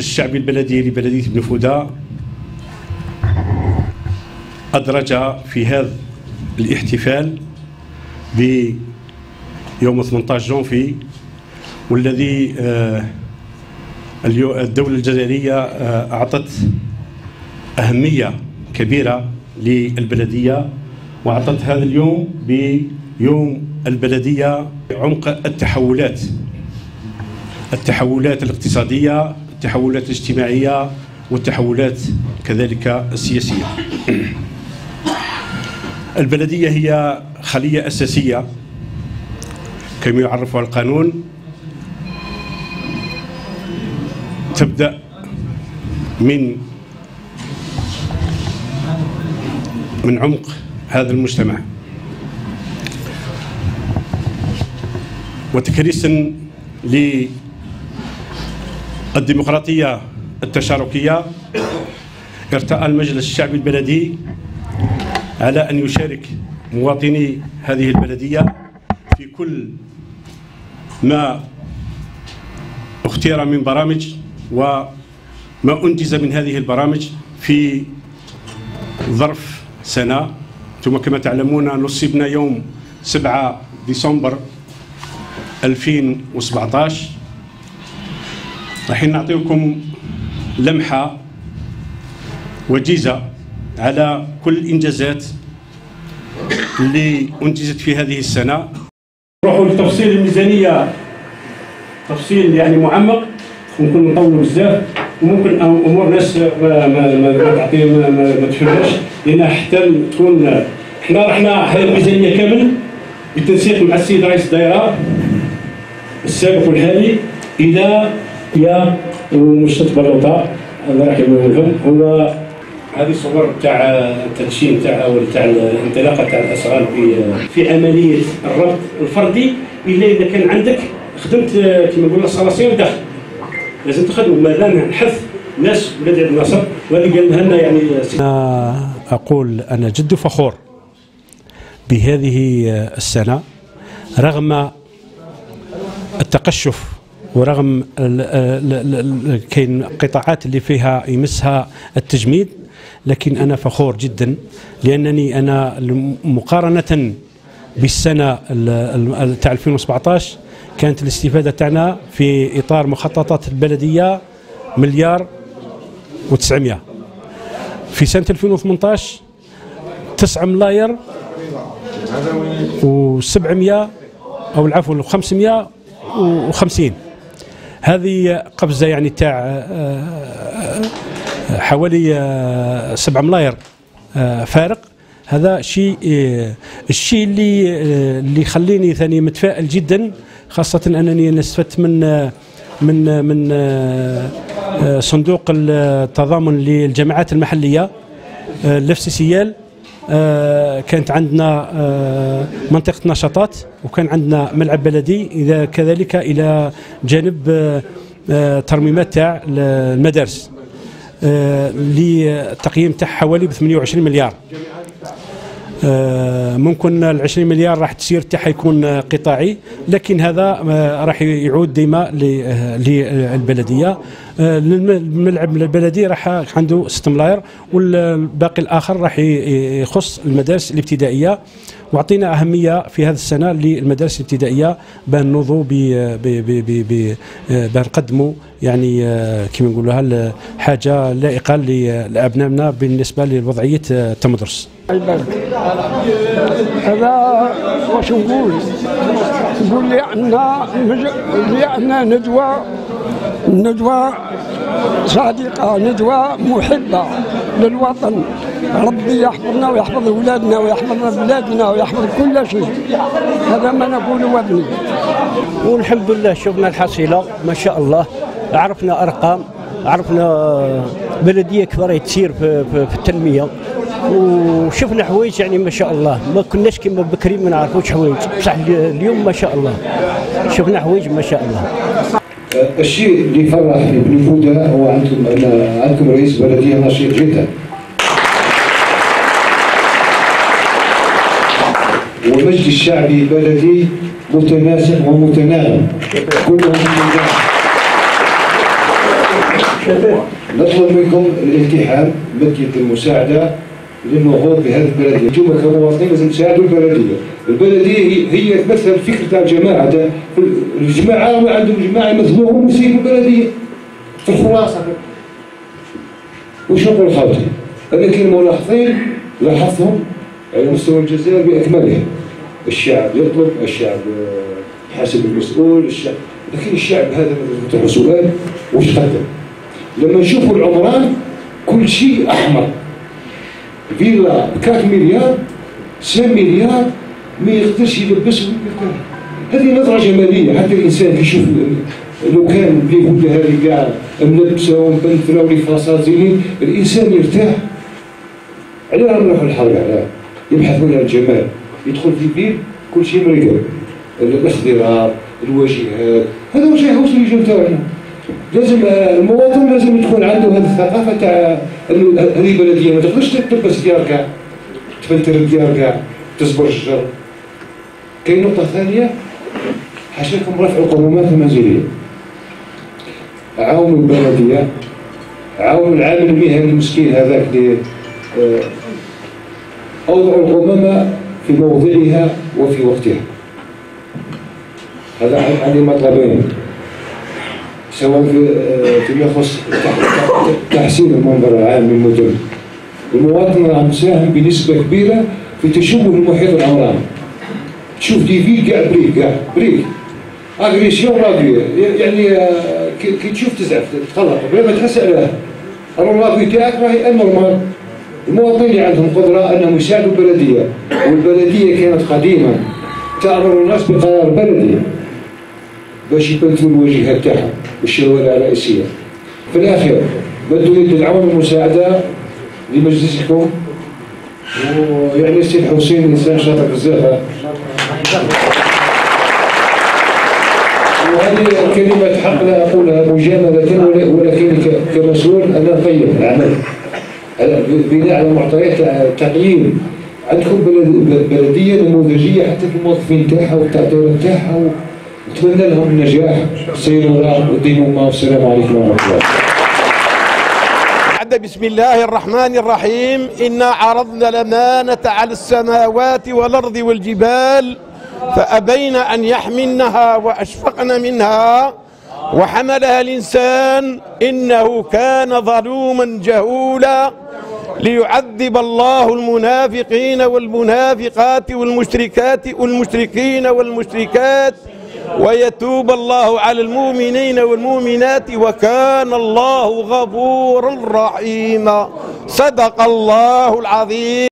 الشعبي البلدي لبلدية بن فودا أدرج في هذا الاحتفال بيوم 18 جونفي والذي آه، الدولة الجزائرية آه، أعطت أهمية كبيرة للبلدية وأعطت هذا اليوم بيوم البلدية عمق التحولات التحولات الاقتصادية التحولات الاجتماعية والتحولات كذلك السياسية. البلدية هي خلية أساسية كما يعرفها القانون. تبدأ من من عمق هذا المجتمع. وتكريسا للديمقراطية التشاركية ارتأى المجلس الشعبي البلدي على أن يشارك مواطني هذه البلدية في كل ما اختير من برامج وما أنجز من هذه البرامج في ظرف سنة. ثم كما تعلمون نصبنا يوم 7 ديسمبر 2017 راح نعطيكم لمحة وجيزة على كل الإنجازات اللي أنجزت في هذه السنة. نروحوا لتفصيل الميزانية. تفصيل يعني معمق ممكن نطولوا بزاف وممكن أمور ناس ما ما ما تعطي ما, ما, ما تفهمهاش لأن حتى تكون حنا رحنا هذه الميزانية كامل بالتنسيق مع السيد رئيس الدائرة السابق والحالي إلى يا ومشتت بلوطه يقول لهم هو هذه صور تاع التدشين تاع أو تاع الانطلاقة تاع الاشغال في في عملية الربط الفردي إلا إذا كان عندك خدمت كما قلنا الصلاصيه داخل. لازم تخدموا لا نحث ناس ولاد عبد الناصر وهذه قال لنا يعني أنا أقول أنا جد فخور بهذه السنة رغم التقشف ورغم كاين قطاعات اللي فيها يمسها التجميد لكن أنا فخور جدا لأنني أنا مقارنة بالسنة تاع 2017 كانت الاستفادة تاعنا في إطار مخططات البلدية مليار و900 في سنة 2018 9 ملاير و700 أو العفو 550 هذه قفزه يعني تاع آه، حوالي 7 ملاير آه، فارق. هذا شيء آه، الشيء اللي اللي يخليني ثاني متفائل جدا خاصة أنني استفدت من من من صندوق التضامن للجماعات المحلية ال FCC كانت عندنا منطقة نشاطات وكان عندنا ملعب بلدي إذا كذلك إلى جانب ترميمات تاع المدارس لتقييم تاع حوالي ب 28 مليار. آه، ممكن ال 20 مليار راح تسير تاعها يكون قطاعي لكن هذا آه، راح يعود ديما للبلديه آه، الملعب البلدي راح عنده 6 ملاير والباقي الآخر راح يخص المدارس الابتدائية وأعطينا أهمية في هذه السنة للمدارس الابتدائية بأن نوضوا بأن نقدموا يعني كما نقولوها حاجة لائقة لأبنائنا بالنسبة لوضعية التمدرس. هذا واش نقول نقول لي عندنا ندوة ندوه صادقة ندوه محبة للوطن. ربي يحفظنا ويحفظ أولادنا ويحفظ بلادنا ويحفظ كل شيء. هذا ما نقول وابني. والحمد لله شفنا الحصيلة ما شاء الله. عرفنا أرقام عرفنا بلدية كبيرة تسير في, في, في التنمية. وشفنا حوايج يعني ما شاء الله. ما كناش كما بكري ما نعرفوش حوايج. بصح اليوم ما شاء الله. شفنا حوايج ما شاء الله. الشيء اللي يفرح ابن فوده هو عندكم عندكم رئيس بلدية نشيط جدا. والمجلس الشعبي البلدي متماسك ومتناغم. كلهم نطلب منكم الالتحام مد يد المساعدة. للنهوض بهذه البلدية، أنتم كمواطنين لازم تساعدوا البلدية، البلدية هي, تمثل الفكر تاع الجماعة. تاع الجماعة ما عندهم جماعة يمثلوهم يسيبوا البلدية. في الخلاصة. وش نقول خاوتي؟ أنا كاين ملاحظين لاحظتهم على مستوى الجزائر بأكملها. الشعب يطلب الشعب آه، يحاسب المسؤول الشعب. لكن الشعب هذا تاع سؤال وش قدم؟ لما نشوفوا العمران كل شيء أحمر. فيلا ب 4 مليار 5 مليار ما يقدرش يلبس ويرتاح هذه نظرة جمالية حتى الإنسان يشوف لو كان لي ولا هذه كاع ملبسة ومبنثرة ولي فاصات زينين الإنسان يرتاح علاه نروح الحرب علاه يبحثون عن الجمال يدخل في بيت كل شيء مريقل الاخضرار الواجهات هذا واش يحوس اللي تاعنا لازم المواطن لازم تكون عنده هذه الثقافة تاع انه هذه بلديه ما تقدرش تلبس ديار كاع. تفلتر الديار كاع. تصبر الشجر كاين نقطة ثانية. حاشاكم رفع القمامات المنزلية. عاونوا البلدية. عاونوا العامل المهني المسكين هذاك اللي آه، اوضعوا القمامة في موضعها وفي وقتها. هذا عندي مطلبين سواء في فيما يخص تح- تحسين المنظر العام للمدن المواطن راح مساهم بنسبة كبيرة في تشوه المحيط العمراني. تشوف دي في كاع بريك كاع بريك. اغريسيون راديو يعني آه، كي تشوف تزعف تقلق بلا ما تحس عليها. الراديو تاعك راهي انورمال المواطنين اللي عندهم قدرة أنهم يساعدوا البلدية والبلدية كانت قديما. تأمر الناس بقرار بلدي. باش يبدلوا الواجهات تاعهم والشوارع الرئيسية في الأخير بدوا العون والمساعدة لمجلسكم. ويعني السيد حسين إنسان شاطر بزاف وهذه كلمة حق لا أقولها مجاملة ولكن كمسؤول أنا نقيم العمل على- بناء على معطيات تقييم عندكم بلد- بلدية نموذجية حتى في الموظفين تاعها والتعطير تاعها ونتمنى لهم النجاح. سيروا وراء ودينهم والسلام عليكم ورحمة الله. بعد بسم الله الرحمن الرحيم. إنا عرضنا الأمانة على السماوات والأرض والجبال فأبين أن يحملنها وأشفقن منها وحملها الإنسان إنه كان ظلوما جهولا ليعذب الله المنافقين والمنافقات والمشركات والمشركين والمشركات ويتوب الله على المؤمنين والمؤمنات وكان الله غفورا رحيما. صدق الله العظيم.